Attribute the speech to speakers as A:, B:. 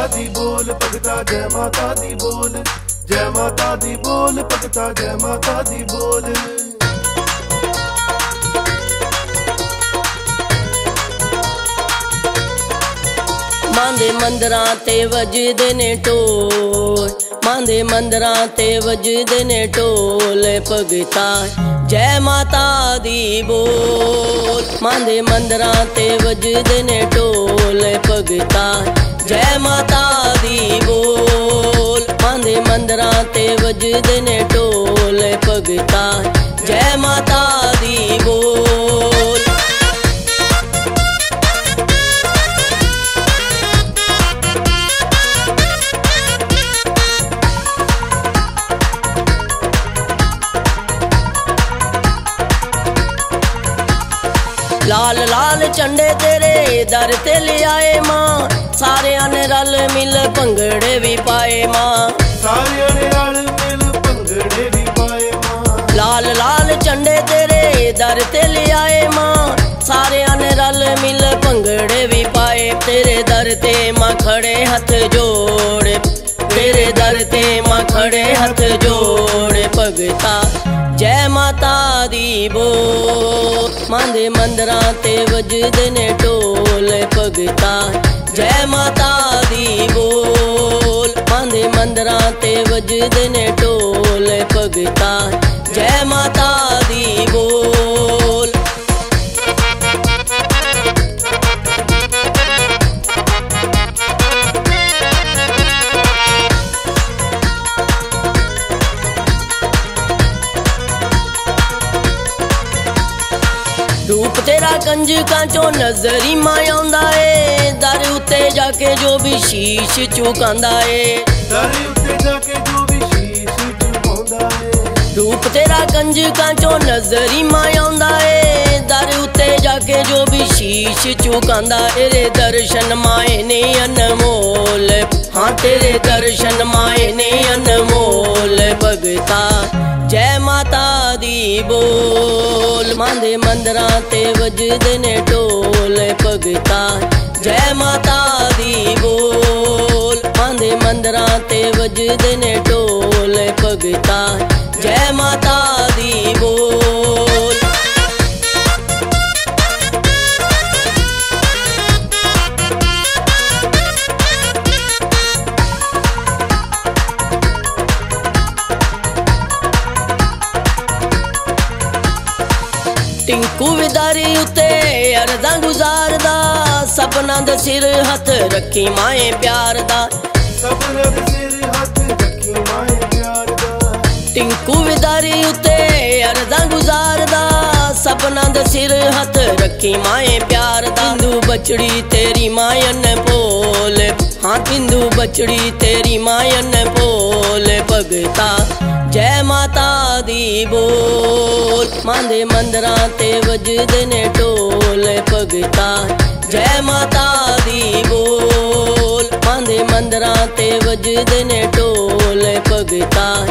A: ਮਾਤਾ ਦੀ ਬੋਲ ਭਗਤਾ ਜੈ ਮਾਤਾ ਦੀ ਬੋਲ ਜੈ ਮਾਤਾ ਦੀ ਬੋਲ ਭਗਤਾ ਜੈ ਮਾਤਾ ਦੀ ਬੋਲ
B: ਮਾਂ ਦੇ ਮੰਦਰਾਂ ਤੇ ਵੱਜਦੇ ਨੇ ਢੋਲ ਮਾਂ ਦੇ ਮੰਦਰਾਂ ਤੇ ਵੱਜਦੇ ਨੇ ਢੋਲ ਭਗਤਾ ਜੈ ਮਾਤਾ ਦੀ ਬੋਲ। ਮਾਂ ਦੇ ਮੰਦਰਾਂ ਤੇ ਵੱਜਦੇ ਨੇ ਢੋਲ ਭਗਤਾ। ਜੈ ਮਾਤਾ ਦੀ ਬੋਲ। ਮਾਂ ਦੇ ਮੰਦਰਾਂ ਤੇ ਵੱਜਦੇ ਨੇ ਢੋਲ ਭਗਤਾ। ਜੈ ਮਾਤਾ ਲਾਲ ਲਾਲ ਝੰਡੇ ਤੇਰੇ ਦਰ ਤੇ ਲਿਆਏ ਮਾਂ। ਸਾਰਿਆਂ ਨੇ ਰਲ ਮਿਲ ਭੰਗੜੇ ਵੀ ਪਾਏ ਮਾਂ।
A: ਸਾਰਿਆਂ ਨੇ ਰਲ ਮਿਲ ਭੰਗੜੇ ਵੀ ਪਾਏ ਮਾਂ।
B: ਲਾਲ ਲਾਲ ਝੰਡੇ ਤੇਰੇ ਦਰ ਤੇ ਲਿਆਏ ਮਾਂ। ਸਾਰਿਆਂ ਨੇ ਰਲ ਮਿਲ ਭੰਗੜੇ ਵੀ ਪਾਏ। ਤੇਰੇ ਦਰ ਤੇ ਮਾਂ ਖੜੇ ਹੱਥ ਜੋੜ। ਤੇਰੇ ਦਰ ਤੇ ਮਾਂ ਖੜੇ ਹੱਥ ਜੋੜ। ਭਗਤਾ ਜੈ ਮਾਤਾ ਦੀ ਬੋਲ। ਮਾਂ ਦੇ ਮੰਦਰਾਂ ਤੇ ਵੱਜਦੇ ਨੇ ਢੋਲ ਭਗਤਾ ਜੈ ਮਾਤਾ ਦੀ ਬੋਲ ਮਾਂ ਦੇ ਮੰਦਰਾਂ ਤੇ ਵੱਜਦੇ ਨੇ ਢੋਲ ਭਗਤਾ ਜੈ ਮਾਤਾ ਦੀ ਬੋਲ ਤੇਰਾ ਕੰਜਕਾਂ ਚੋਂ ਨਜ਼ਰੀ ਮਾ ਆਉਂਦਾ ਏ। ਦਰ ਉੱਤੇ ਜਾ ਕੇ ਜੋ ਵੀ ਸ਼ੀਸ਼ ਝੁਕਾਉਂਦਾ ਏ।
A: ਦਰ ਉੱਤੇ ਜਾ ਕੇ ਜੋ ਵੀ ਸ਼ੀਸ਼ ਝੁਕਾਉਂਦਾ ਏ।
B: ਰੂਪ ਤੇਰਾ ਕੰਜਕਾਂ ਚੋਂ ਨਜ਼ਰੀ ਮਾ ਆਉਂਦਾ ਏ। ਦਰ ਉੱਤੇ ਜਾ ਕੇ ਜੋ ਵੀ ਸ਼ੀਸ਼ ਝੁਕਾਉਂਦਾ ਤੇਰੇ ਦਰਸ਼ਨ ਮਾਏ ਨੇ ਅਨਮੋਲ। ਹਾਂ ਤੇਰੇ ਦਰਸ਼ਨ ਮਾਏ ਨੇ ਅਨਮੋਲ। ਭਗਤਾ ਜੈ ਮਾਤਾ ਦੀ ਬੋਲ। ਮਾਂ ਦੇ ਮੰਦਰਾਂ ਤੇ ਵੱਜਦੇ ਨੇ ਢੋਲ ਭਗਤਾ ਜੈ ਮਾਤਾ ਦੀ ਬੋਲ। ਮਾਂ ਦੇ ਮੰਦਰਾਂ ਤੇ ਵੱਜਦੇ ਨੇ ਟਿੰਕੂ ਵਿਦਾਰੀ ਉਤੇ ਅਰਦਾਂ ਗੁਜ਼ਾਰਦਾ ਸਪਨਾ ਦੇ ਸਿਰ ਹੱਥ ਰੱਖੀ ਮਾਏ ਪਿਆਰ ਦਾ।
A: ਸਪਨਾ ਦੇ ਸਿਰ ਹੱਥ ਰੱਖੀ ਮਾਏ ਪਿਆਰ ਦਾ।
B: ਟਿੰਕੂ ਵਿਦਾਰੀ ਉਤੇ ਅਰਦਾਂ ਗੁਜ਼ਾਰਦਾ ਸਪਨਾ ਦੇ ਸਿਰ ਹੱਥ ਰੱਖੀ ਮਾਏ ਪਿਆਰ ਦਾ। ਇੰਦੂ ਬਚੜੀ ਤੇਰੀ ਮਾਇਨ ਭੋਲ ਹਾਂ ਇੰਦੂ ਬਚੜੀ ਤੇਰੀ ਮਾਇਨ ਭੋਲ ਭਗਤਾ। ਜੈ ਮਾਤਾ ਦੀ ਬੋਲ। ਮਾਂ ਦੇ ਮੰਦਰਾਂ ਤੇ ਵੱਜਦੇ ਨੇ ਢੋਲ ਭਗਤਾ। ਜੈ ਮਾਤਾ ਦੀ ਬੋਲ। ਮਾਂ ਦੇ ਮੰਦਰਾਂ ਤੇ ਵੱਜਦੇ ਨੇ ਢੋਲ ਭਗਤਾ।